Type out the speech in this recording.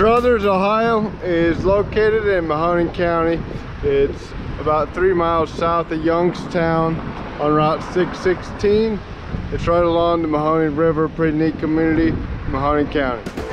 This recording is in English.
Struthers, Ohio is located in Mahoning County. It's about three miles south of Youngstown on Route 616. It's right along the Mahoning River, pretty neat community, Mahoning County.